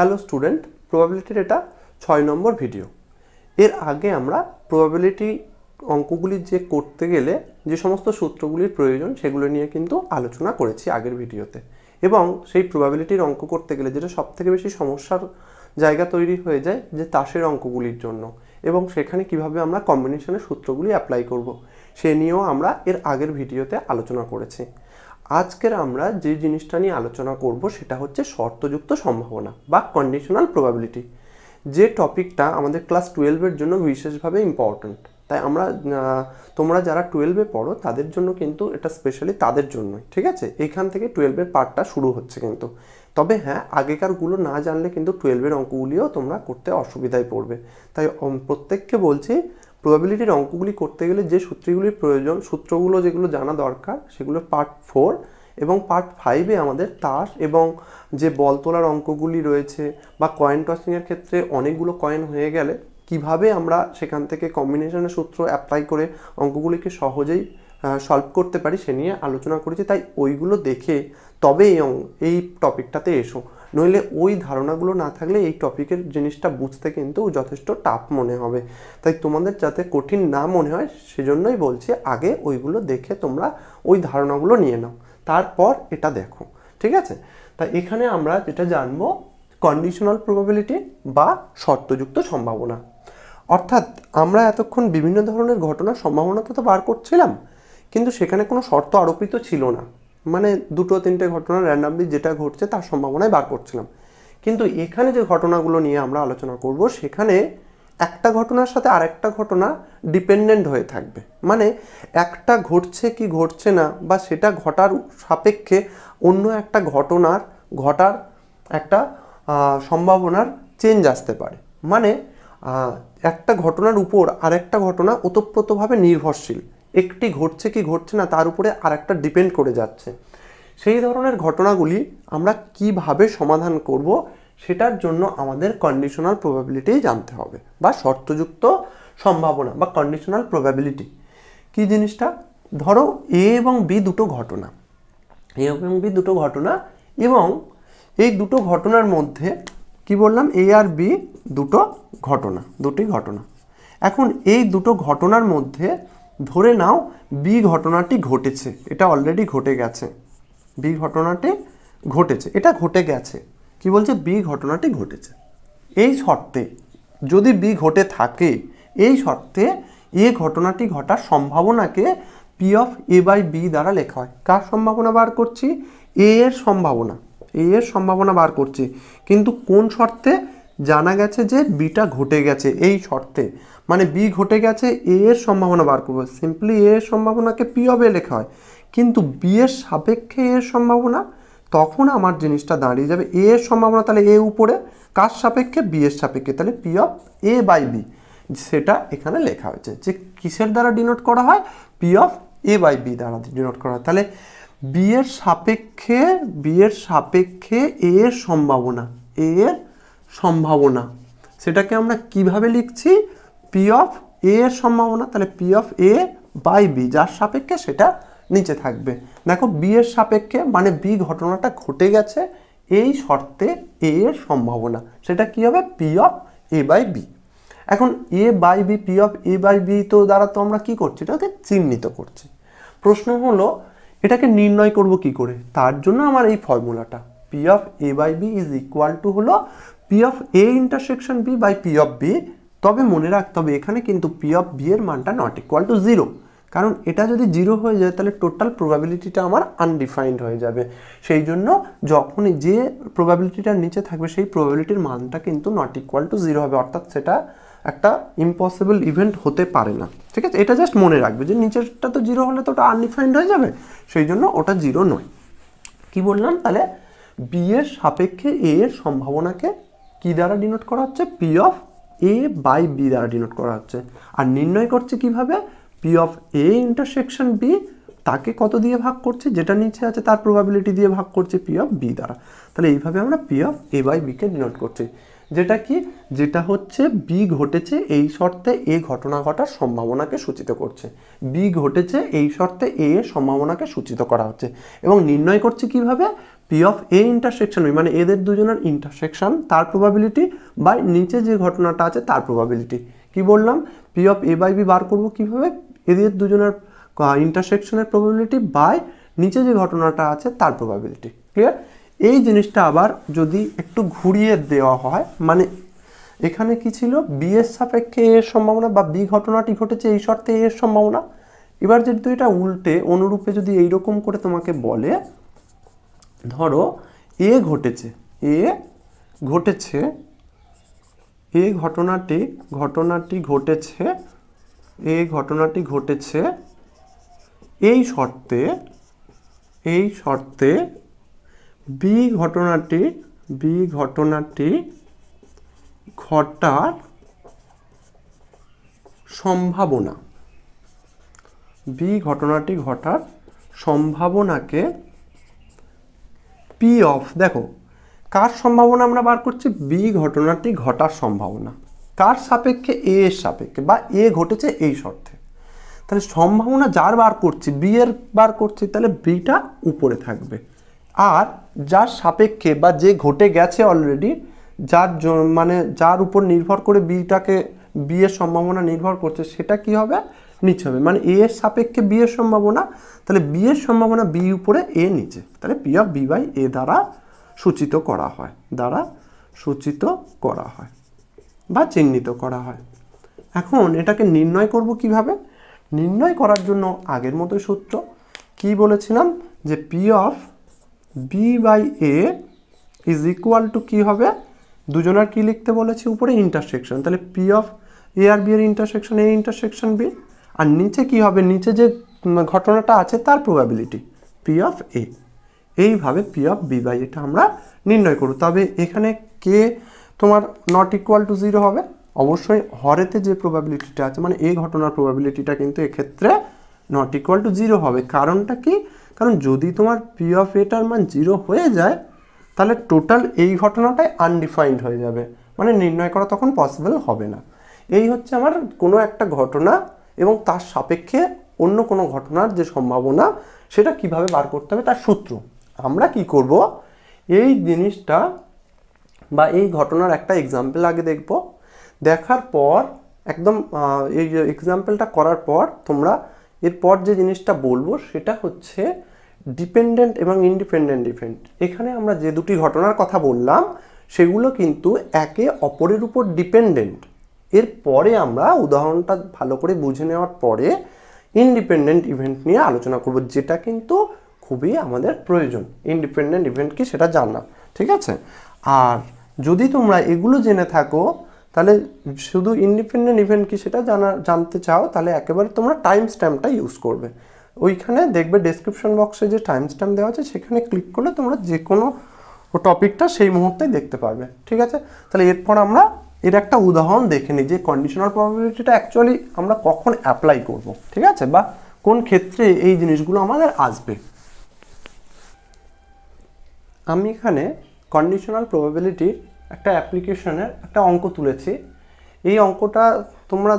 Hello student প্রবাবিলিটির এটা ছয় নম্বর video এর আগে আমরা প্রবাবিলিটি অঙ্কগুলি যে করতে গেলে, যে সমস্ত সূত্রগুলির প্রয়োজন, সেগুলো নিয়ে কিন্তু আলোচনা করেছি আগের ভিডিওতে এবং সেই প্রবাবিলিটির অঙ্ক করতে গেলে যেটা সবথেকে বেশি সমস্যার জায়গা তৈরি হয়ে যায়, যে তাসের অঙ্কগুলির জন্য। এবং সেখানে কীভাবে আমরা কম্বিনেশনের সূত্রগুলি অ্যাপ্লাই করব, সে নিয়েও আমরা এর আগের ভিডিওতে আলোচনা করেছি। আজকের আমরা যে জিনিসটা নিয়ে আলোচনা করব সেটা হচ্ছে শর্তযুক্ত সম্ভাবনা বা কন্ডিশনাল প্রবাবিলিটি যে টপিকটা আমাদের ক্লাস টুয়েলভের জন্য বিশেষভাবে ইম্পর্ট্যান্ট তাই আমরা তোমরা যারা টুয়েলভে পড়ো, তাদের জন্য কিন্তু এটা স্পেশালি তাদের জন্যই, ঠিক আছে? এখান থেকে টুয়েলভের পার্টটা শুরু হচ্ছে কিন্তু। তবে হ্যাঁ আগেকারগুলো না জানলে কিন্তু টুয়েলভের অঙ্কগুলিও তোমরা করতে অসুবিধায় পড়বে। তাই প্রত্যেককে বলছি প্রবাবিলিটির অঙ্কগুলি করতে গেলে যে সূত্রগুলির প্রয়োজন, সূত্রগুলো যেগুলো জানা দরকার, সেগুলো পার্ট ফোর এবং পার্ট ফাইভে আমাদের তাস এবং যে বল তোলার অঙ্কগুলি রয়েছে বা কয়েন টসিংয়ের ক্ষেত্রে অনেকগুলো কয়েন হয়ে গেলে কীভাবে আমরা সেখান থেকে কম্বিনেশনের সূত্র অ্যাপ্লাই করে অঙ্কগুলিকে সহজেই সলভ করতে পারি সে নিয়ে আলোচনা করেছি। তাই ওইগুলো দেখে তবে এই এই টপিকটাতে এসো। নইলে ওই ধারণাগুলো না থাকলে এই টপিকের জিনিসটা বুঝতে কিন্তু যথেষ্ট টাফ মনে হবে। তাই তোমাদের যাতে কঠিন না মনে হয়, সেজন্যই বলছি আগে ওইগুলো দেখে তোমরা ওই ধারণাগুলো নিয়ে নাও। তারপর এটা দেখো, ঠিক আছে? তাই এখানে আমরা যেটা জানব কন্ডিশনাল প্রবাবিলিটি বা শর্তযুক্ত সম্ভাবনা। অর্থাৎ আমরা এতক্ষণ বিভিন্ন ধরনের ঘটনার সম্ভাবনা তো বার করছিলাম, কিন্তু সেখানে কোনো শর্ত আরোপিত ছিল না। মানে দুটো তিনটে ঘটনা র্যান্ডামলি যেটা ঘটছে তার সম্ভাবনায় বার করছিলাম। কিন্তু এখানে যে ঘটনাগুলো নিয়ে আমরা আলোচনা করব, সেখানে একটা ঘটনার সাথে আরেকটা ঘটনা ডিপেন্ডেন্ট হয়ে থাকবে। মানে একটা ঘটছে কি ঘটছে না বা সেটা ঘটার সাপেক্ষে অন্য একটা ঘটনার, ঘটার একটা সম্ভাবনার চেঞ্জ আসতে পারে। মানে একটা ঘটনার উপর আরেকটা ঘটনা ওতপ্রোতভাবে নির্ভরশীল। একটি ঘটছে কি ঘটছে না তার উপরে আরেকটা ডিপেন্ড করে যাচ্ছে। সেই ধরনের ঘটনাগুলি আমরা কীভাবে সমাধান করব সেটার জন্য আমাদের কন্ডিশনাল প্রবাবিলিটি জানতে হবে বা শর্তযুক্ত সম্ভাবনা বা কন্ডিশনাল প্রবাবিলিটি কি জিনিসটা? ধরো এ এবং বি দুটো ঘটনা। এ এবং বি দুটো ঘটনা এবং এই দুটো ঘটনার মধ্যে কি বললাম? এ আর বি দুটো ঘটনা, দুটি ঘটনা। এখন এই দুটো ঘটনার মধ্যে ধরে নাও বি ঘটনাটি ঘটেছে। এটা অলরেডি ঘটে গেছে। বি ঘটনাটি ঘটেছে। এটা ঘটে গেছে। কি বলছে? বি ঘটনাটি ঘটেছে। এই শর্তে যদি বি ঘটে থাকে, এই শর্তে এ ঘটনাটি ঘটার সম্ভাবনাকে P of A by B দ্বারা লেখা হয়। কার সম্ভাবনা বার করছি? এ এর সম্ভাবনা। এ এর সম্ভাবনা বার করছি। কিন্তু কোন শর্তে? জানা গেছে যে বিটা ঘটে গেছে। এই শর্তে মানে বি ঘটে গেছে এ এর সম্ভাবনা বার করব। সিম্পলি এ এর সম্ভাবনাকে পি অফ এ লেখা হয়। কিন্তু বি এর সাপেক্ষে এর সম্ভাবনা, তখন আমার জিনিসটা দাঁড়িয়ে যাবে এ এর সম্ভাবনা তাহলে এ উপরে, কার সাপেক্ষে? বি এর সাপেক্ষে। তাহলে P of A by B সেটা এখানে লেখা হয়েছে যে কিসের দ্বারা ডিনোট করা হয়? P of A by B দ্বারা ডিনোট করা হয়। তাহলে বি এর সাপেক্ষে বি এর সাপেক্ষে এ এর সম্ভাবনা এ এর সম্ভাবনা, সেটাকে আমরা কীভাবে লিখছি? পি অফ এ এর সম্ভাবনা, তাহলে P of A by B যার সাপেক্ষে সেটা নিচে থাকবে। দেখো বি এর সাপেক্ষে মানে বি ঘটনাটা ঘটে গেছে, এই শর্তে এ এর সম্ভাবনা। সেটা কি হবে? P of A by B এখন A by B P of A by B তো দ্বারা তো আমরা কি করছি? এটাকে চিহ্নিত করছি। প্রশ্ন হলো, এটাকে নির্ণয় করব কি করে? তার জন্য আমার এই ফর্মুলাটা। P of A by B is equal to হলো P of A intersection B by P of B তবে মনে রাখতে হবে, এখানে কিন্তু পি অফ বি এর মানটা নট ইকুয়াল টু জিরো কারণ এটা যদি জিরো হয়ে যায়, তাহলে টোটাল প্রবাবিলিটিটা আমার আনডিফাইন্ড হয়ে যাবে। সেই জন্য যখনই যে প্রবাবিলিটিটার নিচে থাকবে, সেই প্রবাবিলিটির মানটা কিন্তু নট ইকুয়াল টু জিরো হবে। অর্থাৎ সেটা একটা ইম্পসিবল ইভেন্ট হতে পারে না। ঠিক আছে? এটা জাস্ট মনে রাখবে যে নিচেরটা তো জিরো হলে তো ওটা আনডিফাইন্ড হয়ে যাবে। সেই জন্য ওটা জিরো নয়। কি বললাম? তাহলে বি এর সাপেক্ষে এ এর সম্ভাবনাকে কি দ্বারা ডিনোট করা হচ্ছে? P of A by B দ্বারা ডিনোট করা হচ্ছে। আর নির্ণয় করছে কীভাবে? P of A intersection B তাকে কত দিয়ে ভাগ করছে? যেটা নিচে আছে তার প্রবাবিলিটি দিয়ে ভাগ করছে পি অফ বি দ্বারা। তাহলে এইভাবে আমরা পি অফ এ বাই বিকে ডিনোট করছি। যেটা কি? যেটা হচ্ছে বি ঘটেছে এই শর্তে এ ঘটনা ঘটার সম্ভাবনাকে সূচিত করছে। বি ঘটেছে এই শর্তে এ এর সম্ভাবনাকে সূচিত করা হচ্ছে। এবং নির্ণয় করছে কীভাবে? P of A intersection B মানে এদের দুজনের ইন্টারসেকশন তার প্রবাবিলিটি বাই নিচে যে ঘটনাটা আছে তার প্রবাবিলিটি কি বললাম? P of A by B বার করব কীভাবে? এদের দুজনের ইন্টারসেকশনের প্রবাবিলিটি বাই নিচে যে ঘটনাটা আছে তার প্রবাবিলিটি ক্লিয়ার এই জিনিসটা আবার যদি একটু ঘুরিয়ে দেওয়া হয় মানে এখানে কি ছিল? বি এর সাপেক্ষে এর সম্ভাবনা বা বি ঘটনাটি ঘটেছে এই শর্তে এর সম্ভাবনা। এবার যদি এটা উল্টে, অনুরূপে যদি এইরকম করে তোমাকে বলে ধরো, এ ঘটেছে এ ঘটেছে, এ ঘটনাটি ঘটনাটি ঘটেছে, এ ঘটনাটি ঘটেছে, এই শর্তে এই শর্তে বি ঘটনাটি বি ঘটনাটি ঘটার সম্ভাবনা বি ঘটনাটি ঘটার সম্ভাবনাকে পি অফ দেখো, কার সম্ভাবনা আমরা বার করছি? বি ঘটনাটি ঘটার সম্ভাবনা। কার সাপেক্ষে এ এর সাপেক্ষে বা এ ঘটেছে এই শর্তে। তাহলে সম্ভাবনা যার বার করছি বি এর বার করছি, তাহলে বিটা উপরে থাকবে। আর যার সাপেক্ষে বা যে ঘটে গেছে অলরেডি যার মানে যার উপর নির্ভর করে বিটাকে বি এর সম্ভাবনা নির্ভর করছে, সেটা কি হবে? নিচে হবে। মানে এ এর সাপেক্ষে বি এর সম্ভাবনা, তাহলে বি এর সম্ভাবনা বি উপরে এ নিচে। তাহলে P of B by A দ্বারা সূচিত করা হয়, দ্বারা সূচিত করা হয় বা চিহ্নিত করা হয়। এখন এটাকে নির্ণয় করব কীভাবে? নির্ণয় করার জন্য আগের মতোই সূত্র। কি বলেছিলাম? যে P of B by A is equal to কী হবে? দুজনের কি লিখতে বলেছি? উপরে ইন্টারসেকশন তাহলে পি অফ এ আর বি এর ইন্টারসেকশন এ ইন্টারসেকশন বি আর নিচে কি হবে? নিচে যে ঘটনাটা আছে তার প্রবাবিলিটি পি অফ এ এইভাবে পি অফ বি বাই এটা আমরা নির্ণয় করব। তবে এখানে কে তোমার নট ইকুয়াল টু জিরো হবে। অবশ্যই হরেতে যে প্রবাবিলিটিটা আছে মানে এই ঘটনার প্রবাবিলিটিটা কিন্তু এক্ষেত্রে নট ইকুয়াল টু জিরো হবে। কারণটা কি? কারণ যদি তোমার পি অফ এটার মান জিরো হয়ে যায়, তাহলে টোটাল এই ঘটনাটাই আনডিফাইন্ড হয়ে যাবে। মানে নির্ণয় করা তখন পসিবল হবে না। এই হচ্ছে আমার কোনো একটা ঘটনা এবং তার সাপেক্ষে অন্য কোনো ঘটনার যে সম্ভাবনা, সেটা কীভাবে বার করতে হবে তার সূত্র। আমরা কি করব? এই জিনিসটা বা এই ঘটনার একটা এক্সাম্পল আগে দেখব। দেখার পর, একদম এই এক্সাম্পলটা করার পর তোমরা এরপর যে জিনিসটা বলব, সেটা হচ্ছে ডিপেন্ডেন্ট এবং ইন্ডিপেন্ডেন্ট ইভেন্ট এখানে আমরা যে দুটি ঘটনার কথা বললাম, সেগুলো কিন্তু একে অপরের উপর ডিপেন্ডেন্ট এরপরে আমরা উদাহরণটা ভালো করে বুঝে নেওয়ার পরে ইন্ডিপেন্ডেন্ট ইভেন্ট নিয়ে আলোচনা করব, যেটা কিন্তু খুবই আমাদের প্রয়োজন। ইন্ডিপেন্ডেন্ট ইভেন্ট কি সেটা জানা ঠিক আছে? আর যদি তোমরা এগুলো জেনে থাকো, তাহলে শুধু ইন্ডিপেন্ডেন্ট ইভেন্ট কি সেটা জানা, জানতে চাও, তাহলে একেবারে তোমরা টাইম স্ট্যাম্পটা ইউজ করবে। ওইখানে দেখবে ডেসক্রিপশন বক্সে যে টাইম স্ট্যাম্প দেওয়া আছে, সেখানে ক্লিক করলে তোমরা যে কোনো টপিকটা সেই মুহূর্তে দেখতে পারবে, ঠিক আছে? তাহলে এরপর আমরা এর একটা উদাহরণ দেখে নিই যে কন্ডিশনাল প্রবাবিলিটিটা অ্যাকচুয়ালি আমরা কখন অ্যাপ্লাই করব, ঠিক আছে? বা কোন ক্ষেত্রে এই জিনিসগুলো আমাদের আসবে। আমি এখানে কন্ডিশনাল প্রবাবিলিটির একটা অ্যাপ্লিকেশনের একটা অঙ্ক তুলেছি। এই অঙ্কটা তোমরা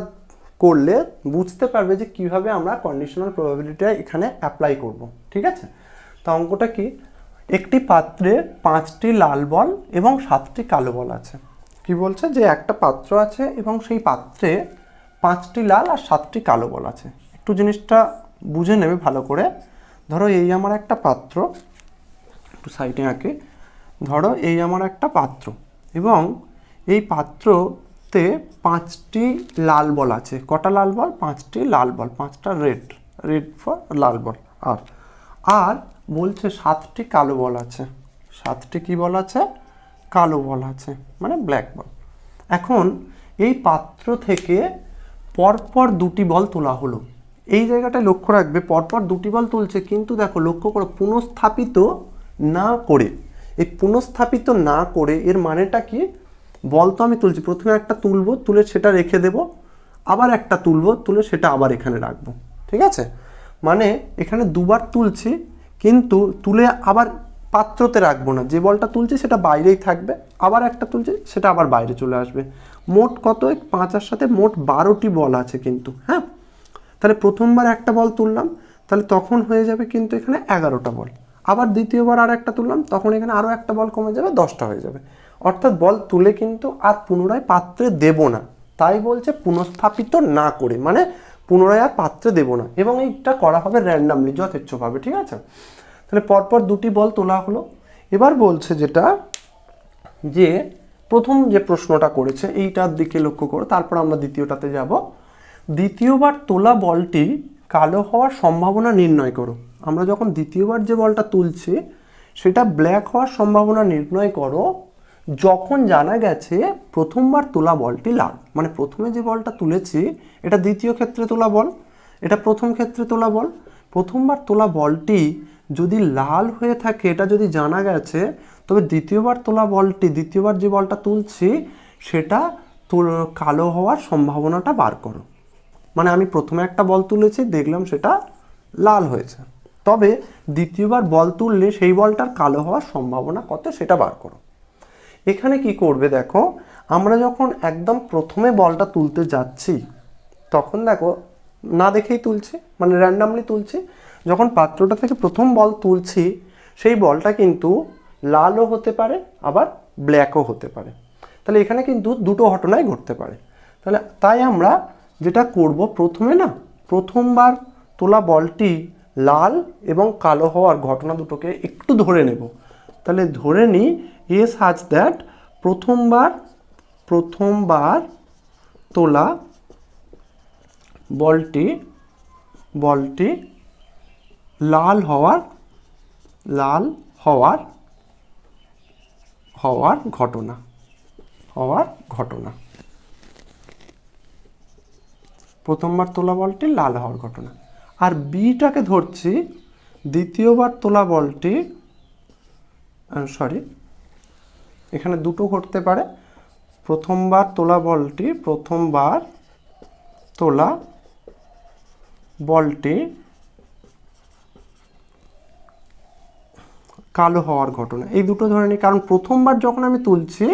করলে বুঝতে পারবে যে কীভাবে আমরা কন্ডিশনাল প্রবাবিলিটিটা এখানে অ্যাপ্লাই করব, ঠিক আছে? তো অঙ্কটা কি? একটি পাত্রে পাঁচটি লাল বল এবং সাতটি কালো বল আছে। কি বলছে? যে একটা পাত্র আছে এবং সেই পাত্রে পাঁচটি লাল আর সাতটি কালো বল আছে। একটু জিনিসটা বুঝে নেবে ভালো করে। ধরো এই আমার একটা পাত্র, একটু সাইডে আঁকে। ধরো এই আমার একটা পাত্র এবং এই পাত্রতে পাঁচটি লাল বল আছে। কটা লাল বল? পাঁচটি লাল বল, পাঁচটা রেড। রেড ফর লাল বল, আর। আর বলছে সাতটি কালো বল আছে। সাতটি কি বল আছে? কালো বল আছে মানে ব্ল্যাক বল এখন এই পাত্র থেকে পরপর দুটি বল তোলা হলো। এই জায়গাটায় লক্ষ্য রাখবে, পরপর দুটি বল তুলছে, কিন্তু দেখো, লক্ষ্য করো, পুনঃস্থাপিত না করে, এই পুনঃস্থাপিত না করে এর মানেটা কি? বল তো আমি তুলছি, প্রথমে একটা তুলবো, তুলে সেটা রেখে দেব, আবার একটা তুলবো, তুলে সেটা আবার এখানে রাখব, ঠিক আছে? মানে এখানে দুবার তুলছি, কিন্তু তুলে আবার পাত্রতে রাখব না। যে বলটা তুলছি সেটা বাইরেই থাকবে, আবার একটা তুলছি সেটা আবার বাইরে চলে আসবে। মোট কত? পাঁচার সাথে মোট বারোটি বল আছে কিন্তু হ্যাঁ? তাহলে প্রথমবার একটা বল তুললাম, তাহলে তখন হয়ে যাবে কিন্তু এখানে এগারোটা বল। আবার দ্বিতীয়বার আর একটা তুললাম, তখন এখানে আরও একটা বল কমে যাবে, দশটা হয়ে যাবে। অর্থাৎ বল তুলে কিন্তু আর পুনরায় পাত্রে দেব না। তাই বলছে পুনঃস্থাপিত না করে মানে পুনরায় আর পাত্রে দেব না। এবং এইটা করা হবে র্যান্ডামলি যথেচ্ছভাবে, ঠিক আছে? তাহলে পরপর দুটি বল তোলা হলো। এবার বলছে যেটা, যে প্রথম যে প্রশ্নটা করেছে, এইটার দিকে লক্ষ্য করো, তারপর আমরা দ্বিতীয়টাতে যাব। দ্বিতীয়বার তোলা বলটি কালো হওয়ার সম্ভাবনা নির্ণয় করো। আমরা যখন দ্বিতীয়বার যে বলটা তুলছি, সেটা ব্ল্যাক হওয়ার সম্ভাবনা নির্ণয় করো, যখন জানা গেছে প্রথমবার তোলা বলটি লাল। মানে প্রথমে যে বলটা তুলেছি, এটা দ্বিতীয় ক্ষেত্রে তোলা বল, এটা প্রথম ক্ষেত্রে তোলা বল। প্রথমবার তোলা বলটি যদি লাল হয়ে থাকে, এটা যদি জানা গেছে, তবে দ্বিতীয়বার তোলা বলটি, দ্বিতীয়বার যে বলটা তুলছি, সেটা কালো হওয়ার সম্ভাবনাটা বার করো। মানে আমি প্রথমে একটা বল তুলেছি, দেখলাম সেটা লাল হয়েছে। তবে দ্বিতীয়বার বল তুললে সেই বলটার কালো হওয়ার সম্ভাবনা কত, সেটা বার করো। এখানে কি করবে দেখো, আমরা যখন একদম প্রথমে বলটা তুলতে যাচ্ছি, তখন দেখো, না দেখেই তুলছি মানে র্যান্ডামলি তুলছি যখন পাত্রটা থেকে প্রথম বল তুলছি, সেই বলটা কিন্তু লালও হতে পারে, আবার ব্ল্যাকও হতে পারে। তাহলে এখানে কিন্তু দুটো ঘটনাই ঘটতে পারে। তাহলে তাই আমরা যেটা করব প্রথমে না, প্রথমবার তোলা বলটি লাল এবং কালো হওয়ার ঘটনা দুটোকে একটু ধরে নেব। তাহলে ধরে নিই এ সাজ দ্যাট প্রথমবার প্রথমবার তোলা বলটি বলটি লাল হওয়ার লাল হওয়ার হওয়ার ঘটনা হওয়ার ঘটনা। প্রথমবার তোলা বলটি লাল হওয়ার ঘটনা। আর বিটাকে ধরছি, দ্বিতীয়বার তোলা বলটি সরি এখানে দুটো ঘটতে পারে। প্রথমবার তোলা বলটি, প্রথমবার তোলা বলটি কালো হওয়ার ঘটনা। এই দুটো ধরে নিই। কারণ প্রথমবার যখন আমি তুলছি,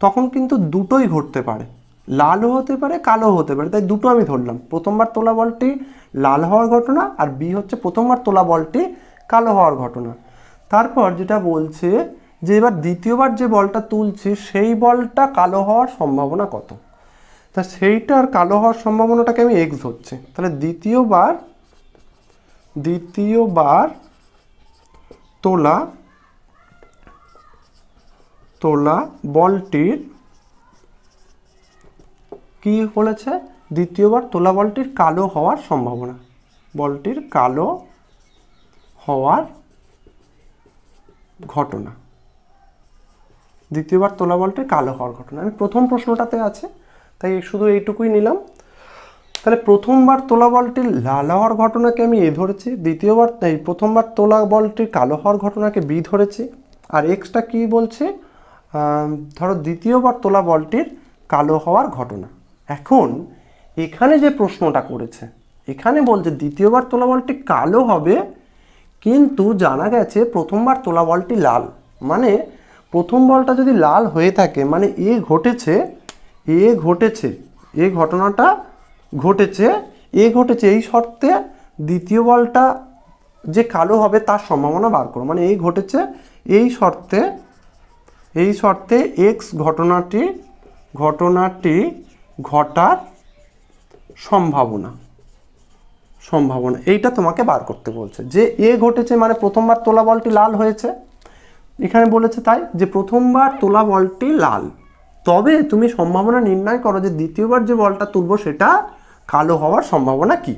তখন কিন্তু দুটোই ঘটতে পারে। লালও হতে পারে কালো হতে পারে। তাই দুটো আমি ধরলাম। প্রথমবার তোলা বলটি লাল হওয়ার ঘটনা আর বি হচ্ছে প্রথমবার তোলা বলটি কালো হওয়ার ঘটনা। তারপর যেটা বলছে যে এবার দ্বিতীয়বার যে বলটা তুলছি, সেই বলটা কালো হওয়ার সম্ভাবনা কত? তা সেইটার কালো হওয়ার সম্ভাবনাটাকে আমি এক্স ধরছি। তাহলে দ্বিতীয়বার দ্বিতীয়বার তোলা তোলা বলটির কি বলেছে? দ্বিতীয়বার তোলা বলটির কালো হওয়ার সম্ভাবনা। বলটির কালো হওয়ার ঘটনা। দ্বিতীয়বার তোলা বলটির কালো হওয়ার ঘটনা। আমি প্রথম প্রশ্নটাতে আছে, তাই শুধু এইটুকুই নিলাম। তাহলে প্রথমবার তোলা বলটির লাল হওয়ার ঘটনাকে আমি এ ধরেছি, দ্বিতীয়বার প্রথমবার তোলা বলটির কালো হওয়ার ঘটনাকে বি ধরেছি। আর এক্সটা কি বলছে? ধরো দ্বিতীয়বার তোলা বলটির কালো হওয়ার ঘটনা। এখন এখানে যে প্রশ্নটা করেছে, এখানে বলছে দ্বিতীয়বার তোলা বলটি কালো হবে, কিন্তু জানা গেছে প্রথমবার তোলা বলটি লাল। মানে প্রথম বলটা যদি লাল হয়ে থাকে মানে এ ঘটেছে এ ঘটেছে, এ ঘটনাটা ঘটেছে, এ ঘটেছে, এই শর্তে দ্বিতীয় বলটা যে কালো হবে তার সম্ভাবনা বার করো। মানে এই ঘটেছে, এই শর্তে এই শর্তে এক্স ঘটনাটি ঘটনাটি ঘটার সম্ভাবনা সম্ভাবনা। এইটা তোমাকে বার করতে বলছে। যে এ ঘটেছে মানে প্রথমবার তোলা বলটি লাল হয়েছে। এখানে বলেছে তাই যে প্রথমবার তোলা বলটি লাল। তবে তুমি সম্ভাবনা নির্ণয় করো যে দ্বিতীয়বার যে বলটা তুলবো সেটা কালো হওয়ার সম্ভাবনা কি?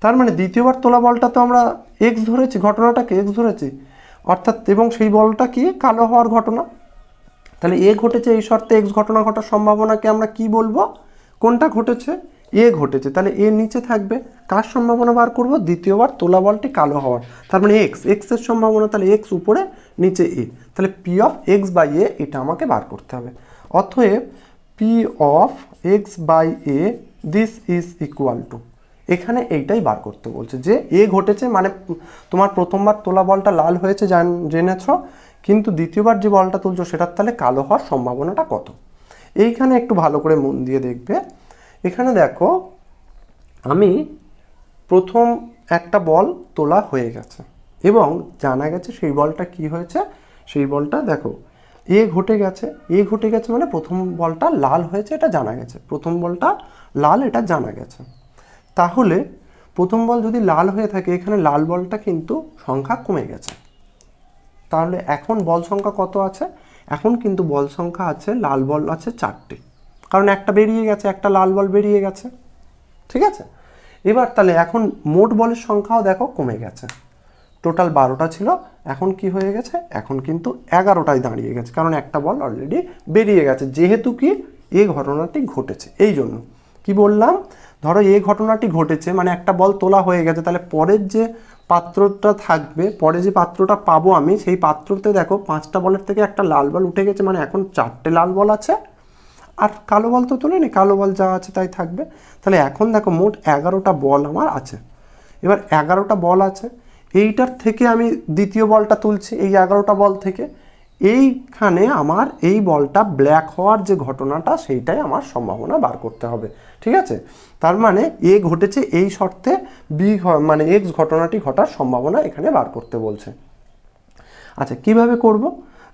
তার মানে দ্বিতীয়বার তোলা বলটা তো আমরা এক্স ধরেছি, ঘটনাটাকে এক্স ধরেছি। অর্থাৎ এবং সেই বলটা কি কালো হওয়ার ঘটনা? তাহলে এ ঘটেছে এই শর্তে এক্স ঘটনা ঘটার সম্ভাবনাকে আমরা কি বলব? কোনটা ঘটেছে? এ ঘটেছে। তাহলে এ নিচে থাকবে। কার সম্ভাবনা বার করব? দ্বিতীয়বার তোলা বলটি কালো হওয়ার। তার মানে এক্স এক্সের সম্ভাবনা তাহলে এক্স উপরে, নিচে এ তাহলে P of X by A এটা আমাকে বার করতে হবে। অতএব P of X by A this is equal to এখানে এইটাই বার করতে বলছে। যে এ ঘটেছে মানে তোমার প্রথমবার তোলা বলটা লাল হয়েছে, জান জেনেছ কিন্তু দ্বিতীয়বার যে বলটা তুলছো, সেটার তাহলে কালো হওয়ার সম্ভাবনাটা কত? এইখানে একটু ভালো করে মন দিয়ে দেখবে। এখানে দেখো, আমি প্রথম একটা বল তোলা হয়ে গেছে এবং জানা গেছে সেই বলটা কি হয়েছে? সেই বলটা দেখো, এ ঘটে গেছে। এ ঘটে গেছে মানে প্রথম বলটা লাল হয়েছে, এটা জানা গেছে। প্রথম বলটা লাল, এটা জানা গেছে। তাহলে প্রথম বল যদি লাল হয়ে থাকে, এখানে লাল বলটা কিন্তু সংখ্যা কমে গেছে। তাহলে এখন বল সংখ্যা কত আছে? এখন কিন্তু বল সংখ্যা আছে, লাল বল আছে চারটে। কারণ একটা বেরিয়ে গেছে, একটা লাল বল বেরিয়ে গেছে। ঠিক আছে? এবার তাহলে এখন মোট বলের সংখ্যাও দেখো কমে গেছে। টোটাল বারোটা ছিল, এখন কি হয়ে গেছে? এখন কিন্তু এগারোটায় দাঁড়িয়ে গেছে। কারণ একটা বল অলরেডি বেরিয়ে গেছে। যেহেতু কি? এই ঘটনাটি ঘটেছে। এই জন্য। কি বললাম? ধরো এই ঘটনাটি ঘটেছে মানে একটা বল তোলা হয়ে গেছে, তাহলে পরের যে পাত্রটা থাকবে, পরে যে পাত্রটা পাবো আমি, সেই পাত্রতে দেখো পাঁচটা বলের থেকে একটা লাল বল উঠে গেছে মানে এখন চারটে লাল বল আছে। আর কালো বল তো তোলেনি, কালো বল যা আছে তাই থাকবে। তাহলে এখন দেখো মোট এগারোটা বল আমার আছে। এবার এগারোটা বল আছে, এইটার থেকে আমি দ্বিতীয় বলটা তুলছি, এই এগারোটা বল থেকে। এইখানে আমার এই বলটা ব্ল্যাক হওয়ার যে ঘটনাটা, সেইটাই আমার সম্ভাবনা বার করতে হবে, ঠিক আছে? তার মানে এ ঘটেছে এই শর্তে, বি মানে এক্স ঘটনাটি ঘটার সম্ভাবনা এখানে বার করতে বলছে। আচ্ছা কীভাবে করব?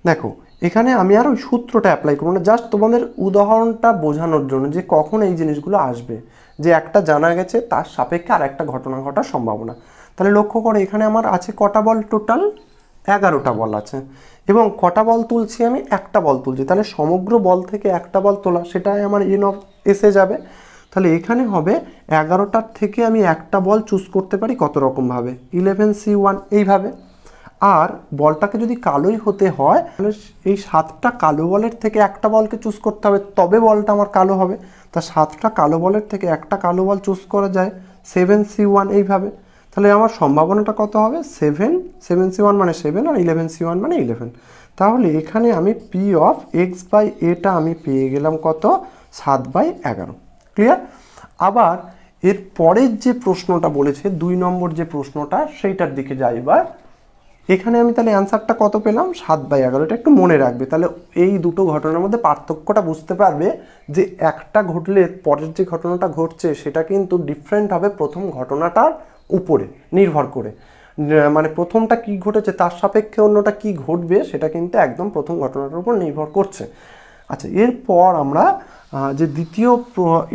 দেখো, এখানে আমি আর ওই সূত্রটা অ্যাপ্লাই করব না জাস্ট তোমাদের উদাহরণটা বোঝানোর জন্য যে কখন এই জিনিসগুলো আসবে, যে একটা জানা গেছে, তার সাপেক্ষে আর একটা ঘটনা ঘটার সম্ভাবনা। তাহলে লক্ষ্য করো, এখানে আমার আছে কটা বল টোটাল এগারোটা বল আছে। এবং কটা বল তুলছি আমি? একটা বল তুলছি। তাহলে সমগ্র বল থেকে একটা বল তোলা, সেটাই আমার এন অফ এসে যাবে। তাহলে এখানে হবে এগারোটার থেকে আমি একটা বল চুজ করতে পারি কত রকমভাবে ইলেভেন সি ওয়ান এইভাবে। আর বলটাকে যদি কালোই হতে হয়, তাহলে এই সাতটা কালো বলের থেকে একটা বলকে চুজ করতে হবে, তবে বলটা আমার কালো হবে। তা সাতটা কালো বলের থেকে একটা কালো বল চুজ করা যায়। সেভেন সি ওয়ান এইভাবে। তাহলে আমার সম্ভাবনাটা কত হবে? সেভেন সেভেন সি ওয়ান মানে সেভেন আর ইলেভেন সি ওয়ান মানে ইলেভেন তাহলে এখানে আমি পি অফ এক্স বাই এটা আমি পেয়ে গেলাম কত? সাত বাই এগারো। ক্লিয়ার আবার এর পরের যে প্রশ্নটা বলেছে, দুই নম্বর যে প্রশ্নটা, সেইটার দিকে যাই এবার। এখানে আমি তাহলে অ্যান্সারটা কত পেলাম? সাত বাই এগারো। এটা একটু মনে রাখবে। তাহলে এই দুটো ঘটনার মধ্যে পার্থক্যটা বুঝতে পারবে যে একটা ঘটলে পরের যে ঘটনাটা ঘটছে, সেটা কিন্তু ডিফারেন্ট হবে প্রথম ঘটনাটার উপরে, নির্ভর করে। মানে প্রথমটা কি ঘটেছে, তার সাপেক্ষে অন্যটা কি ঘটবে, সেটা কিন্তু একদম প্রথম ঘটনাটার উপর নির্ভর করছে। আচ্ছা এরপর আমরা যে দ্বিতীয়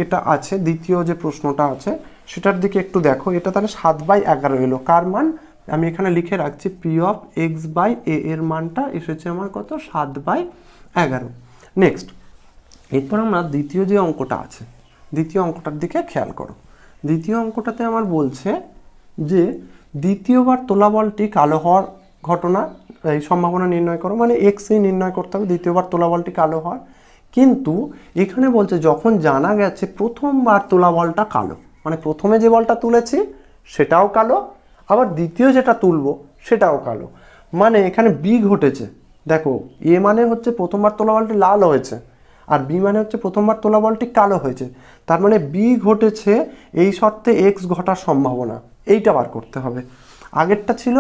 এটা আছে, দ্বিতীয় যে প্রশ্নটা আছে, সেটার দিকে একটু দেখো। এটা তাহলে সাত বাই এগারো এলো। কার মান? আমি এখানে লিখে রাখছি P of X by A এর মানটা এসেছে আমার কত? সাত বাই এগারো। নেক্সট এরপর আমরা দ্বিতীয় যে অঙ্কটা আছে, দ্বিতীয় অঙ্কটার দিকে খেয়াল করো। দ্বিতীয় অঙ্কটাতে আমার বলছে যে দ্বিতীয়বার তোলা বলটি কালো হওয়ার ঘটনা, এই সম্ভাবনা নির্ণয় করো মানে এক্সই নির্ণয় করতে হবে, দ্বিতীয়বার তোলা বলটি কালো হওয়ার। কিন্তু এখানে বলছে যখন জানা গেছে প্রথমবার তোলা বলটা কালো মানে প্রথমে যে বলটা তুলেছি সেটাও কালো, আবার দ্বিতীয় যেটা তুলবো সেটাও কালো। মানে এখানে বি ঘটেছে। দেখো এ মানে হচ্ছে প্রথমবার তোলা বলটি লাল হয়েছে। আর বি মানে হচ্ছে প্রথমবার তোলা বলটি কালো হয়েছে। তার মানে বি ঘটেছে এই শর্তে এক্স ঘটার সম্ভাবনা। এইটা বার করতে হবে। আগেরটা ছিল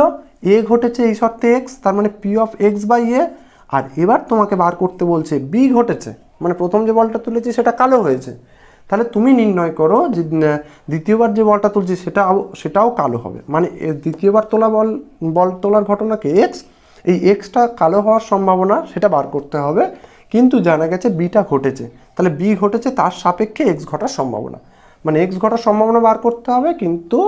এ ঘটেছে এই শর্তে এক্স তার মানে P of X by A আর এবার তোমাকে বার করতে বলছে বি ঘটেছে। মানে প্রথম যে বলটা তুলেছি সেটা কালো হয়েছে। তাহলে তুমি নির্ণয় করো যে দ্বিতীয়বার যে বলটা তুলছি সেটা সেটাও কালো হবে। মানে দ্বিতীয়বার তোলা বল বল তোলার ঘটনাকে এক্স এই এক্সটা কালো হওয়ার সম্ভাবনা সেটা বার করতে হবে। কিন্তু জানা গেছে বিটা ঘটেছে। তাহলে বি ঘটেছে, তার সাপেক্ষে এক্স ঘটার সম্ভাবনা। মানে এক্স ঘটার সম্ভাবনা বার করতে হবে, কিন্তু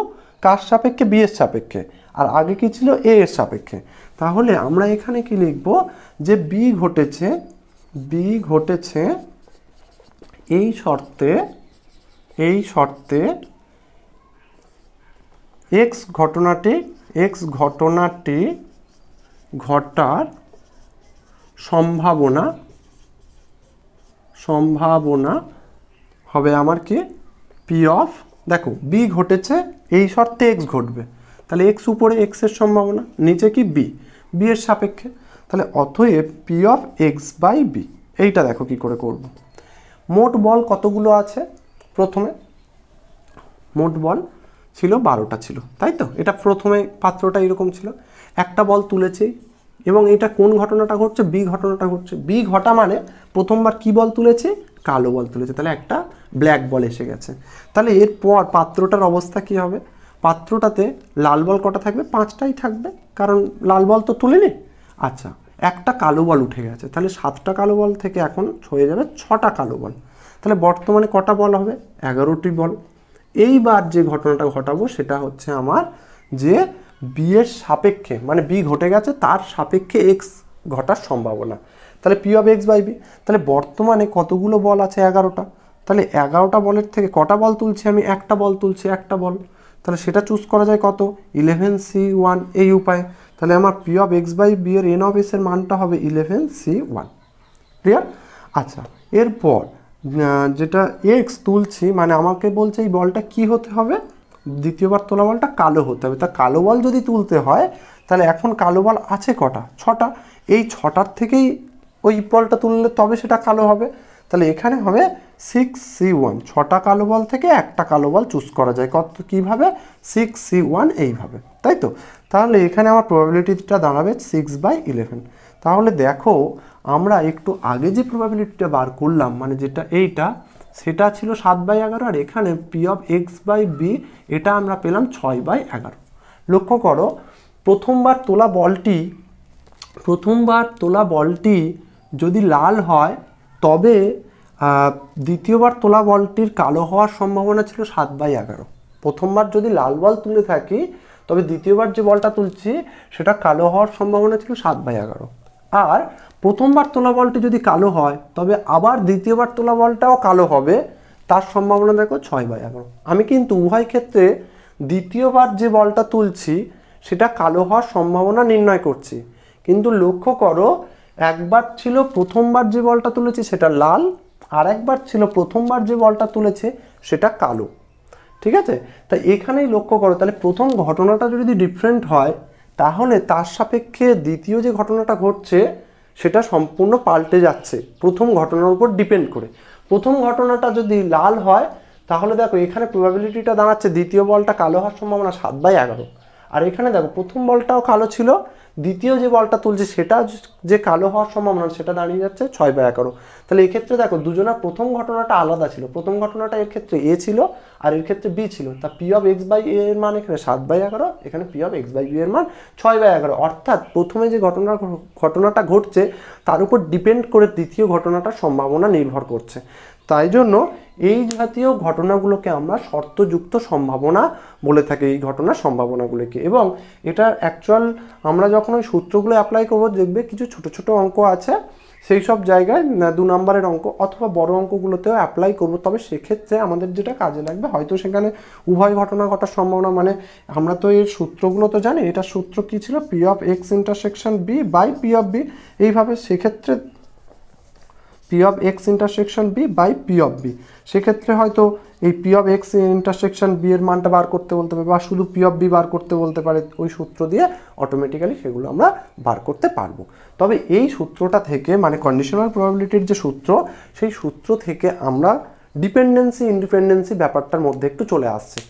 কার সাপেক্ষে? বি এর সাপেক্ষে। আর আগে কি ছিল? এ এর সাপেক্ষে। তাহলে আমরা এখানে কি লিখব? যে বি ঘটেছে বি ঘটেছে এই শর্তে এই শর্তে এক্স ঘটনাটি এক্স ঘটনাটি ঘটার সম্ভাবনা সম্ভাবনা হবে আমার কি পি অফ দেখো বি ঘটেছে, এই শর্তে এক্স ঘটবে। তাহলে এক্স উপরে এক্সের সম্ভাবনা, নিচে কি বি বি এর সাপেক্ষে। তাহলে অতএব P of X by B এইটা দেখো কি করে করব। মোট বল কতগুলো আছে? প্রথমে মোট বল ছিল বারোটা ছিল, তাই তো? এটা প্রথমে পাত্রটা এরকম ছিল। একটা বল তুলেছি এবং এটা কোন ঘটনাটা ঘটছে, বি ঘটনাটা ঘটছে। বি ঘটা মানে প্রথমবার কি বল তুলেছে? কালো বল তুলেছে। তাহলে একটা ব্ল্যাক বল এসে গেছে। তাহলে এরপর পাত্রটার অবস্থা কি হবে? পাত্রটাতে লাল বল কটা থাকবে? পাঁচটাই থাকবে। কারণ লাল বল তো তুলিনি। আচ্ছা একটা কালো বল উঠে গেছে। তাহলে সাতটা কালো বল থেকে এখন হয়ে যাবে ছটা কালো বল। তাহলে বর্তমানে কটা বল হবে? এগারোটি বল। এইবার যে ঘটনাটা ঘটাবো সেটা হচ্ছে আমার যে বি এর সাপেক্ষে মানে বি ঘটে গেছে, তার সাপেক্ষে এক্স ঘটার সম্ভাবনা। তাহলে P of X by B তাহলে বর্তমানে কতগুলো বল আছে এগারোটা? তাহলে এগারোটা বলের থেকে কটা বল তুলছি আমি? একটা বল তুলছি, একটা বল। তাহলে সেটা চুজ করা যায় কত? ইলেভেন সি ওয়ান এই উপায়। তাহলে আমার P of X by B এর এন অফ এস এর মানটা হবে ইলেভেন সি ওয়ান ক্লিয়ার আচ্ছা এরপর যেটা এক্স তুলছি মানে আমাকে বলছে এই বলটা কি হতে হবে? দ্বিতীয়বার তোলা বলটা কালো হতে হবে। তা কালো বল যদি তুলতে হয়, তাহলে এখন কালো বল আছে কটা? ছটা। এই ছটার থেকেই ওই বলটা তুললে তবে সেটা কালো হবে। তাহলে এখানে হবে সিক্স সি ওয়ান ছটা কালো বল থেকে একটা কালো বল চুজ করা যায়। কত কীভাবে? সিক্স সি ওয়ান এইভাবে। তাই তো? তাহলে এখানে আমার প্রবাবিলিটিটা দাঁড়াবে সিক্স বাই ইলেভেন তাহলে দেখো, আমরা একটু আগে যে প্রবাবিলিটিটা বার করলাম মানে যেটা এইটা সেটা ছিল সাত বাই এগারো, আর এখানে P of X by B এটা আমরা পেলাম ছয় বাই এগারো। লক্ষ্য করো, প্রথমবার তোলা বলটি, প্রথমবার তোলা বলটি যদি লাল হয়, তবে দ্বিতীয়বার তোলা বলটির কালো হওয়ার সম্ভাবনা ছিল সাত বাই এগারো। প্রথমবার যদি লাল বল তুলে থাকি, তবে দ্বিতীয়বার যে বলটা তুলছি, সেটা কালো হওয়ার সম্ভাবনা ছিল সাত বাই এগারো। আর প্রথমবার তোলা বলটি যদি কালো হয়, তবে আবার দ্বিতীয়বার তোলা বলটাও কালো হবে। তার সম্ভাবনা দেখো ছয় বাই এগারো। আমি কিন্তু উভয় ক্ষেত্রে দ্বিতীয়বার যে বলটা তুলছি, সেটা কালো হওয়ার সম্ভাবনা নির্ণয় করছি। কিন্তু লক্ষ্য করো, একবার ছিল প্রথমবার যে বলটা তুলেছি সেটা লাল, আর একবার ছিল প্রথমবার যে বলটা তুলেছে সেটা কালো। ঠিক আছে? তাই এখানেই লক্ষ্য করো, তাহলে প্রথম ঘটনাটা যদি ডিফারেন্ট হয় তাহলে তার সাপেক্ষে দ্বিতীয় যে ঘটনাটা ঘটছে, সেটা সম্পূর্ণ পাল্টে যাচ্ছে। প্রথম ঘটনার উপর ডিপেন্ড করে। প্রথম ঘটনাটা যদি লাল হয়, তাহলে দেখো এখানে প্রবাবিলিটিটা দাঁড়াচ্ছে, দ্বিতীয় বলটা কালো হওয়ার সম্ভাবনা সাত বাই এগারো। আর এখানে দেখো, প্রথম বলটাও কালো ছিল, দ্বিতীয় যে বলটা তুলছে সেটা যে কালো হওয়ার সম্ভাবনা সেটা দাঁড়িয়ে যাচ্ছে ছয় বাই এগারো। তাহলে এক্ষেত্রে দেখো, দুজনের প্রথম ঘটনাটা আলাদা ছিল। প্রথম ঘটনাটা এর ক্ষেত্রে এ ছিল আর এর ক্ষেত্রে বি ছিল। তা পি অফ এক্স বাই এর মান এখানে সাত বাই এগারো, এখানে P of X by B এর মান ছয় বাই এগারো। অর্থাৎ প্রথমে যে ঘটনা ঘটনাটা ঘটছে, তার উপর ডিপেন্ড করে দ্বিতীয় ঘটনাটার সম্ভাবনা নির্ভর করছে। তাই জন্য এই জাতীয় ঘটনাগুলোকে আমরা শর্তযুক্ত সম্ভাবনা বলে থাকি, এই ঘটনার সম্ভাবনাগুলোকে। এবং এটা অ্যাকচুয়াল আমরা যখন ওই সূত্রগুলো অ্যাপ্লাই করব, দেখবে কিছু ছোট ছোট অঙ্ক আছে, সেই সব জায়গায় দু নম্বরের অঙ্ক অথবা বড় অঙ্কগুলোতেও অ্যাপ্লাই করব। তবে সেক্ষেত্রে আমাদের যেটা কাজে লাগবে, হয়তো সেখানে উভয় ঘটনা ঘটার সম্ভাবনা মানে আমরা তো এর সূত্রগুলো তো জানি এটা সূত্র কী ছিল? P of X intersection B by P of B এইভাবে সেক্ষেত্রে P of X intersection B by P of B সেক্ষেত্রে হয়তো এই P of X intersection B এর মানটা বার করতে বলতে পারে বা শুধু পি অফ বি বার করতে বলতে পারে ওই সূত্র দিয়ে অটোমেটিক্যালি সেগুলো আমরা বার করতে পারব। তবে এই সূত্রটা থেকে মানে কন্ডিশনাল প্রবাবিলিটির যে সূত্র, সেই সূত্র থেকে আমরা ডিপেন্ডেন্সি ইন্ডিপেন্ডেন্সি ব্যাপারটার মধ্যে একটু চলে আসছে।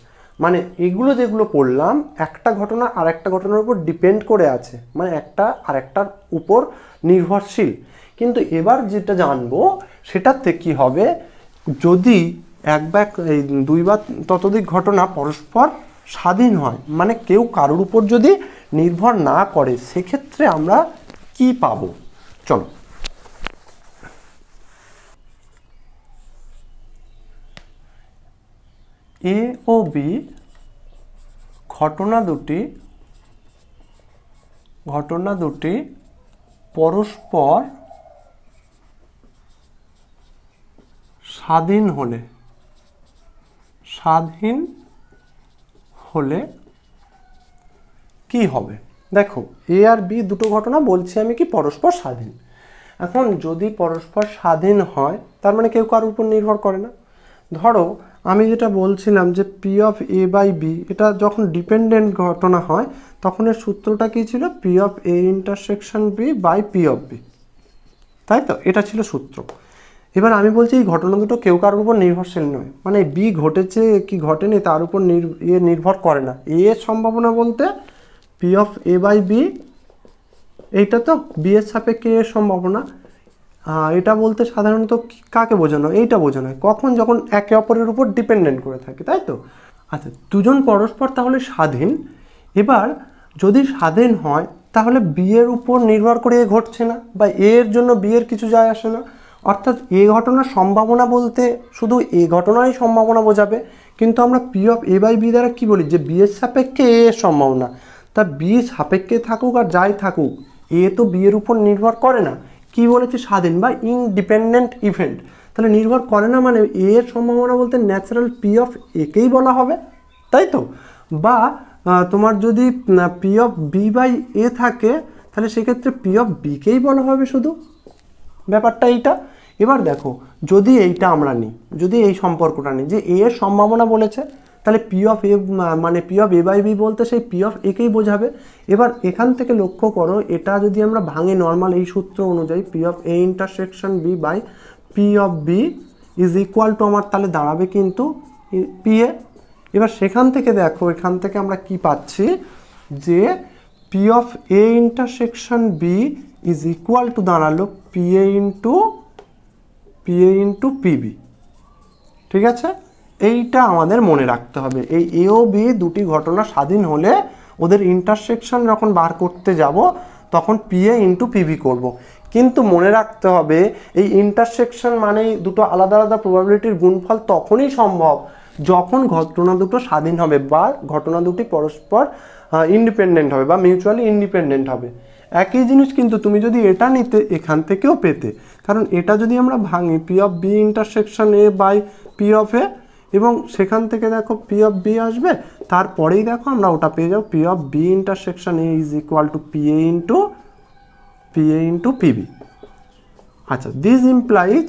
মানে এগুলো যেগুলো পড়লাম, একটা ঘটনা আর একটা ঘটনার উপর ডিপেন্ড করে আছে। মানে একটা আর একটার উপর নির্ভরশীল। কিন্তু এবার যেটা জানব, সেটাতে কি হবে? যদি এক বা এই দুই বা ততোধিক ঘটনা পরস্পর স্বাধীন হয় মানে কেউ কারোর উপর যদি নির্ভর না করে, সেক্ষেত্রে আমরা কি পাব? চলো। এ ও বি ঘটনা দুটি ঘটনা দুটি পরস্পর স্বাধীন হলে স্বাধীন হলে কি হবে? দেখো এ আর বি দুটো ঘটনা বলছি আমি কি পরস্পর স্বাধীন? এখন যদি পরস্পর স্বাধীন হয়, তার মানে কেউ কারোর উপর নির্ভর করে না। ধরো, আমি যেটা বলছিলাম যে P of A by B এটা যখন ডিপেন্ডেন্ট ঘটনা হয়, তখন এর সূত্রটা কী ছিল? P of A intersection B by P of B তাই তো? এটা ছিল সূত্র। এবার আমি বলছি এই ঘটনা দুটো কেউ কারোর উপর নির্ভরশীল নয়। মানে বি ঘটেছে কি ঘটেনি তার উপর ইয়ে নির্ভর করে না। এ এর সম্ভাবনা বলতে P of A by B এইটা তো বি এর সাপেক্ষে এর সম্ভাবনা। এটা বলতে সাধারণত কাকে বোঝানো? এইটা বোঝানো হয়। কখন যখন একে অপরের উপর ডিপেন্ডেন্ট করে থাকে, তাই তো? আচ্ছা দুজন পরস্পর তাহলে স্বাধীন। এবার যদি স্বাধীন হয়, তাহলে বিয়ের উপর নির্ভর করে এ ঘটছে না বা এর জন্য বিয়ের কিছু যায় আসে না। অর্থাৎ এ ঘটনার সম্ভাবনা বলতে শুধু এ ঘটনারই সম্ভাবনা বোঝাবে, কিন্তু আমরা P of A by B দ্বারা কী বলি? যে বিয়ের সাপেক্ষে এ এর সম্ভাবনা। তা বি সাপেক্ষে থাকুক আর যাই থাকুক এ তো বিয়ের উপর নির্ভর করে না। কি বলেছে? স্বাধীন বা ইনডিপেন্ডেন্ট ইভেন্ট তাহলে নির্ভর করে না মানে এ এর সম্ভাবনা বলতে ন্যাচারাল পি অফ একেই বলা হবে? তাই তো? বা তোমার যদি P of B by A থাকে, তাহলে সেক্ষেত্রে পি অফ বিকেই বলা হবে শুধু? ব্যাপারটা এইটা। এবার দেখো, যদি এইটা আমরা নিই, যদি এই সম্পর্কটা নিই, যে এ এর সম্ভাবনা বলেছে, তাহলে পি অফ এ মানে P of A by B বলতে সেই পি অফ একেই বোঝাবে? এবার এখান থেকে লক্ষ্য করো, এটা যদি আমরা ভাঙে নর্মাল এই সূত্র অনুযায়ী P of A intersection B by P of B is equal to আমার, তাহলে দাঁড়াবে কিন্তু পি এ এবার সেখান থেকে দেখো, এখান থেকে আমরা কি পাচ্ছি? যে P of A intersection B is equal to দাঁড়াল P A into P A into P B ঠিক আছে? এইটা আমাদের মনে রাখতে হবে। এই এ ও বি দুটি ঘটনা স্বাধীন হলে ওদের ইন্টারসেকশন যখন বার করতে যাব, তখন পি এ ইন্টু পিবি করব। কিন্তু মনে রাখতে হবে, এই ইন্টারসেকশন মানেই দুটো আলাদা আলাদা প্রবাবিলিটির গুণফল তখনই সম্ভব যখন ঘটনা দুটো স্বাধীন হবে বা ঘটনা দুটি পরস্পর ইন্ডিপেন্ডেন্ট হবে বা মিউচুয়ালি ইন্ডিপেন্ডেন্ট হবে। একই জিনিস কিন্তু তুমি যদি এটা নিতে এখান থেকেও পেতে কারণ এটা যদি আমরা ভাঙি P of B intersection A by P of A এবং সেখান থেকে দেখো পি অফ বি আসবে, তারপরেই দেখো আমরা ওটা পেয়ে যাব P of B intersection A is equal to P A into P A into P B আচ্ছা দিস ইমপ্লাইজ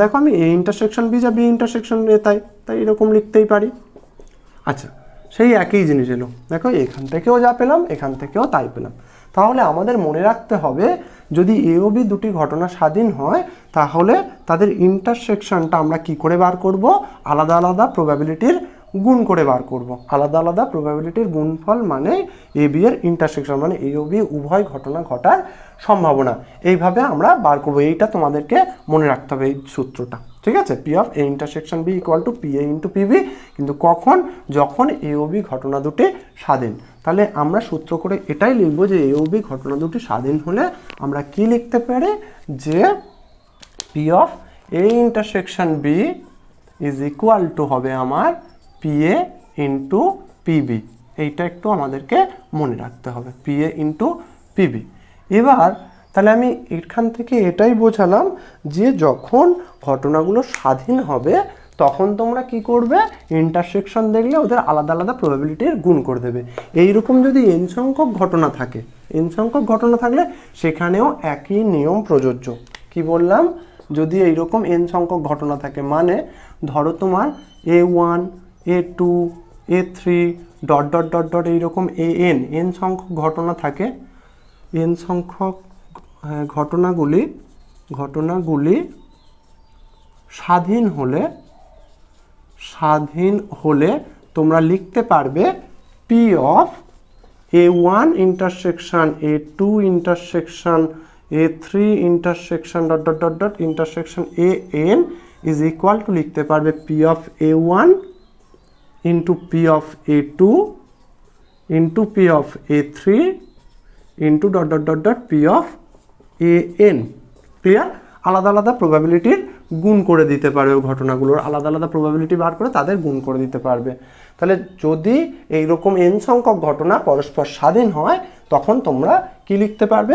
দেখো আমি এ ইন্টারসেকশন বি যা বি ইন্টারসেকশন এ তাই তাই এরকম লিখতেই পারি। আচ্ছা সেই একই জিনিস এলো। দেখো এখান থেকেও যা পেলাম, এখান থেকেও তাই পেলাম। তাহলে আমাদের মনে রাখতে হবে যদি এ ও বি দুটি ঘটনা স্বাধীন হয়, তাহলে তাদের ইন্টারসেকশনটা আমরা কি করে বার করব? আলাদা আলাদা প্রবাবিলিটির গুণ করে বার করব। আলাদা আলাদা প্রবাবিলিটির গুণফল মানে এ বি এর ইন্টারসেকশন মানে এ ও বি উভয় ঘটনা ঘটার সম্ভাবনা। এইভাবে আমরা বার করব। এইটা তোমাদেরকে মনে রাখতে হবে এই সূত্রটা। ঠিক আছে? P of A intersection B equal to P A into P B কিন্তু কখন? যখন এ ও বি ঘটনা দুটি স্বাধীন। তাহলে আমরা সূত্র করে এটাই লিখব যে এ ও বি ঘটনা দুটি স্বাধীন হলে আমরা কি লিখতে পারি? যে P of A intersection B is equal to হবে আমার পি এ ইন্টু পিবি এইটা একটু আমাদেরকে মনে রাখতে হবে পি এ ইন্টু পিবি এবার তাহলে আমি এখান থেকে এটাই বোঝালাম যে যখন ঘটনাগুলো স্বাধীন হবে তখন তোমরা কি করবে? ইন্টারসেকশন দেখলে ওদের আলাদা আলাদা প্রবাবিলিটির গুণ করে দেবে। এইরকম যদি এন সংখ্যক ঘটনা থাকে এন সংখ্যক ঘটনা থাকলে সেখানেও একই নিয়ম প্রযোজ্য। কি বললাম? যদি এইরকম এন সংখ্যক ঘটনা থাকে মানে ধরো তোমার A one A two A three dot dot dot dot এইরকম এ এন এন সংখ্যক ঘটনা থাকে এন সংখ্যক হ্যাঁ, ঘটনাগুলি ঘটনাগুলি স্বাধীন হলে স্বাধীন হলে তোমরা লিখতে পারবে P of A one intersection A two intersection A three intersection dot dot dot dot intersection A N is equal to লিখতে পারবে P of A one into P of A two into P of A three into dot dot dot dot P of A N clear আলাদা আলাদা প্রবাবিলিটির গুণ করে দিতে পারবে ঘটনাগুলোর। আলাদা আলাদা প্রবাবিলিটি বার করে তাদের গুণ করে দিতে পারবে। তাহলে যদি এই রকম এন সংখ্যক ঘটনা পরস্পর স্বাধীন হয়, তখন তোমরা কি লিখতে পারবে?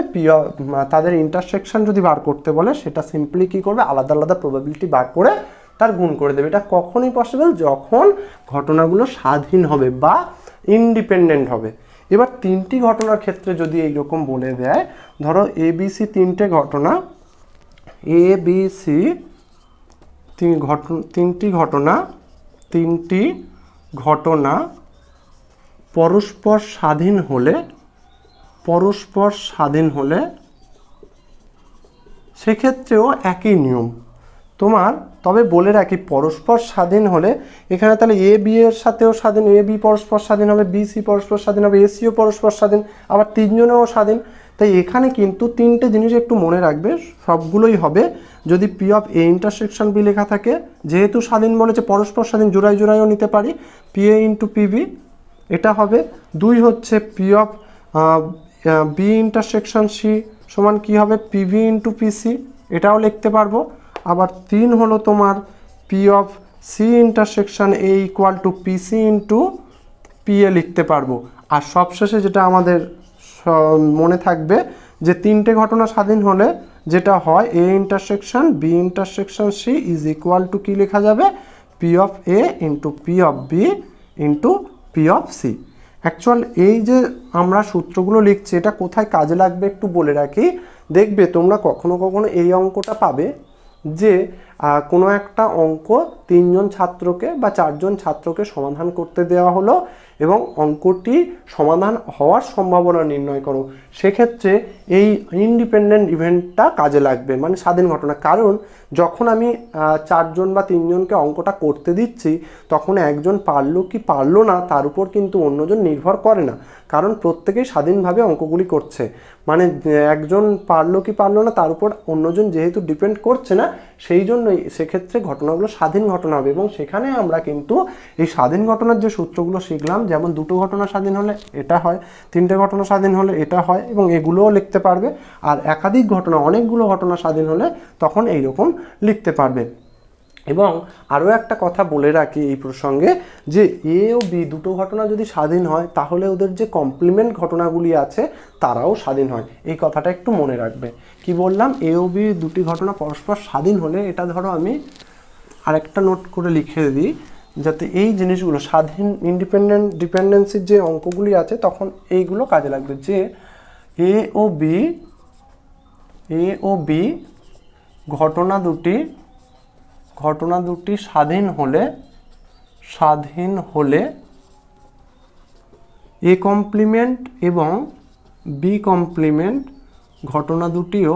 তাদের ইন্টারসেকশন যদি বার করতে বলে, সেটা সিম্পলি কি করবে? আলাদা আলাদা প্রবাবিলিটি বার করে তার গুণ করে দেবে। এটা কখনই পসিবল যখন ঘটনাগুলো স্বাধীন হবে বা ইন্ডিপেন্ডেন্ট হবে। এবার তিনটি ঘটনার ক্ষেত্রে যদি এইরকম বলে দেয়, ধরো এবিসি তিনটে ঘটনা এ বি সি তিন ঘটনা, তিনটি ঘটনা তিনটি ঘটনা, পরস্পর স্বাধীন হলে, পরস্পর স্বাধীন হলে, সেক্ষেত্রেও একই নিয়ম। তোমার, তবে বলে রাখি, পরস্পর স্বাধীন হলে, এখানে তাহলে এ বি এর সাথেও স্বাধীন এ বি পরস্পর স্বাধীন হবে বি সি পরস্পর স্বাধীন হবে এসিও পরস্পর স্বাধীন, আবার তিনজনেও স্বাধীন। তাই এখানে কিন্তু তিনটে জিনিস একটু মনে রাখবে, সবগুলোই হবে। যদি P of A intersection B লেখা থাকে, যেহেতু স্বাধীন বলেছে, পরস্পর স্বাধীন, জোড়াই জোড়াইও নিতে পারি। পি এ ইন্টু পিবি এটা হবে। দুই হচ্ছে P of B intersection C সমান কি হবে? পিভি ইন্টু পিসি এটাও লিখতে পারব। আবার তিন হলো তোমার P of C intersection A equal to P C into P A লিখতে পারব। আর সবশেষে যেটা আমাদের মনে থাকবে যে তিনটে ঘটনা স্বাধীন হলে যেটা হয় A intersection B intersection C is equal to কী লেখা যাবে? P of A into P of B into P of C actual এই যে আমরা সূত্রগুলো লিখছি, এটা কোথায় কাজে লাগবে একটু বলে রাখি। দেখবে তোমরা কখনো কখনো এই অঙ্কটা পাবে যে কোনো একটা অঙ্ক তিনজন ছাত্রকে বা চারজন ছাত্রকে সমাধান করতে দেওয়া হলো এবং অঙ্কটি সমাধান হওয়ার সম্ভাবনা নির্ণয় করো। সেক্ষেত্রে এই ইন্ডিপেন্ডেন্ট ইভেন্টটা কাজে লাগবে মানে স্বাধীন ঘটনা। কারণ যখন আমি চারজন বা তিনজনকে অঙ্কটা করতে দিচ্ছি, তখন একজন পারল কি পারল না, তার উপর কিন্তু অন্যজন নির্ভর করে না। কারণ প্রত্যেকেই স্বাধীনভাবে অঙ্কগুলি করছে। মানে একজন পারল কি পারল না, তার উপর অন্যজন যেহেতু ডিপেন্ড করছে না সেই জন্যই সেক্ষেত্রে ঘটনাগুলো স্বাধীন ঘটনা হবে এবং সেখানে আমরা কিন্তু এই স্বাধীন ঘটনার যে সূত্রগুলো শিখলাম, যেমন দুটো ঘটনা স্বাধীন হলে এটা হয়, তিনটে ঘটনা স্বাধীন হলে এটা হয় এবং এগুলোও লিখতে পারবে। আর একাধিক ঘটনা, অনেকগুলো ঘটনা স্বাধীন হলে তখন এইরকম লিখতে পারবে। এবং আরও একটা কথা বলে রাখি এই প্রসঙ্গে যে এ ও বি দুটো ঘটনা যদি স্বাধীন হয়, তাহলে ওদের যে কমপ্লিমেন্ট ঘটনাগুলি আছে, তারাও স্বাধীন হয়। এই কথাটা একটু মনে রাখবে। কি বললাম? এ ও বি দুটি ঘটনা পরস্পর স্বাধীন হলে, এটা ধরো আমি আরেকটা নোট করে লিখে দিই, যাতে এই জিনিসগুলো স্বাধীন ইন্ডিপেন্ডেন্ট ডিপেন্ডেন্সির যে অঙ্কগুলি আছে, তখন এইগুলো কাজে লাগবে যে এ ও বি, এ ও বি ঘটনা দুটি ঘটনা দুটি স্বাধীন হলে স্বাধীন হলে এ কমপ্লিমেন্ট এবং বি কমপ্লিমেন্ট ঘটনা দুটিও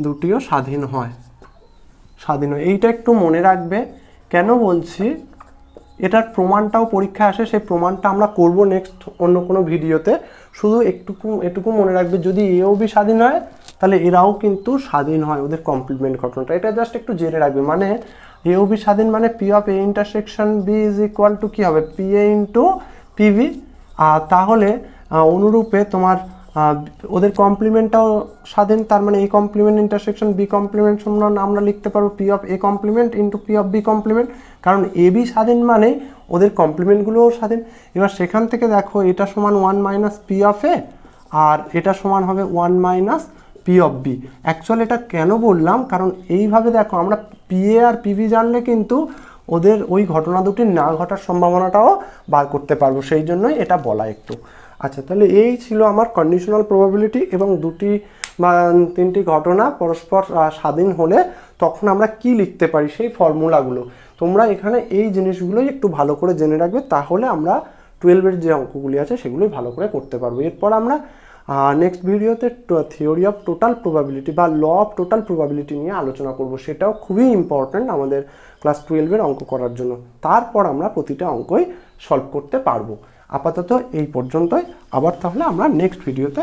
দুটিও স্বাধীন হয়। স্বাধীন হয়। এইটা একটু মনে রাখবে। কেন বলছি? এটার প্রমাণটাও পরীক্ষা আসে, সেই প্রমাণটা আমরা করব নেক্সট অন্য কোনো ভিডিওতে। শুধু একটুকু, এটুকু মনে রাখবে, যদি এও বি স্বাধীন হয় তাহলে এরাও কিন্তু স্বাধীন হয় ওদের কমপ্লিমেন্ট ঘটনাটা। এটা জাস্ট একটু জেনে রাখবে। মানে এও বি স্বাধীন মানে P of A intersection B is equal to কী হবে? P A into P B আর তাহলে অনুরূপে তোমার ওদের কমপ্লিমেন্টটাও স্বাধীন, তার মানে A complement intersection B complement সমান আমরা লিখতে পারব P of A complement into P of B complement কারণ এ বি স্বাধীন মানে ওদের কমপ্লিমেন্টগুলোও স্বাধীন। এবার সেখান থেকে দেখো এটা সমান one minus P of A আর এটা সমান হবে one minus P of B actually এটা কেন বললাম? কারণ এইভাবে দেখো, আমরা পি এ আর পিভি জানলে কিন্তু ওদের ওই ঘটনা দুটি না ঘটার সম্ভাবনাটাও বার করতে পারব। সেই জন্যই এটা বলা একটু। আচ্ছা তাহলে এই ছিল আমার কন্ডিশনাল প্রবাবিলিটি এবং দুটি বা তিনটি ঘটনা পরস্পর স্বাধীন হলে তখন আমরা কি লিখতে পারি সেই ফর্মুলাগুলো। তোমরা এখানে এই জিনিসগুলোই একটু ভালো করে জেনে রাখবে, তাহলে আমরা টুয়েলভের যে অঙ্কগুলি আছে সেগুলোই ভালো করে করতে পারব। এরপর আমরা নেক্সট ভিডিওতে থিওরি অফ টোটাল প্রবাবিলিটি বা ল অফ টোটাল প্রবাবিলিটি নিয়ে আলোচনা করব। সেটাও খুবই ইম্পর্ট্যান্ট আমাদের ক্লাস টুয়েলভের অঙ্ক করার জন্য। তারপর আমরা প্রতিটা অঙ্কই সলভ করতে পারব। আপাতত এই পর্যন্তই। আবার তাহলে আমরা নেক্সট ভিডিওতে